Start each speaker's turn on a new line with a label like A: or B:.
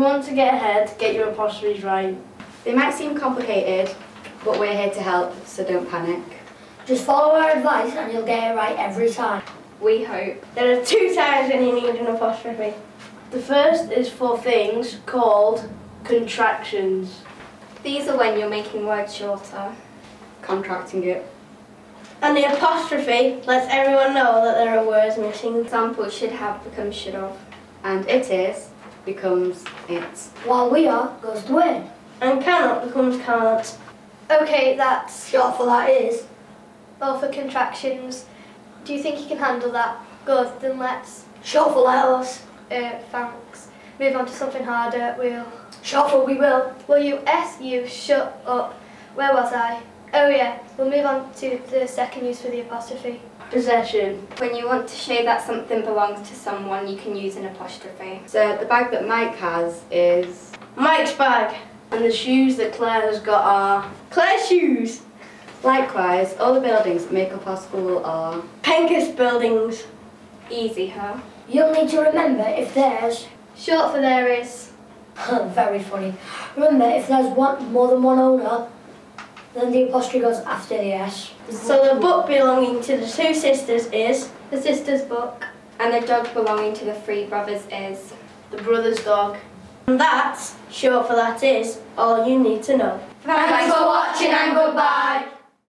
A: want to get ahead, get your apostrophes right.
B: They might seem complicated, but we're here to help, so don't panic.
C: Just follow our advice and you'll get it right every time.
B: We hope.
A: There are two times when you need an apostrophe. The first is for things called contractions.
B: These are when you're making words shorter. Contracting it.
A: And the apostrophe lets everyone know that there are words missing.
B: Example should have become should have. And it is becomes it.
C: While we are goes to win.
A: And cannot becomes can't.
D: Okay, that's
C: Short for that is.
D: all for contractions. Do you think you can handle that? Good, then let's,
C: Short for let us.
D: uh, thanks. Move on to something harder. We'll,
C: Short for we will.
D: will you S you shut up? Where was I? Oh yeah, we'll move on to the second use for the apostrophe.
A: Possession.
B: When you want to show that something belongs to someone, you can use an apostrophe. So the bag that Mike has is
A: Mike's bag. And the shoes that Claire has got are Claire's shoes.
B: likewise all the buildings that make up our school are
A: Penketh's buildings.
B: easy, huh?
C: You'll need to remember if there's
D: Short for there is.
C: very funny. Remember if there's one more than one owner, then the apostrophe goes after the S.
A: So the book belonging to the two sisters is
D: The sister's book.
B: And the dog belonging to the three brothers is
A: the brother's dog. And that's, short for that is, all you need to know.
C: Thanks for watching and goodbye.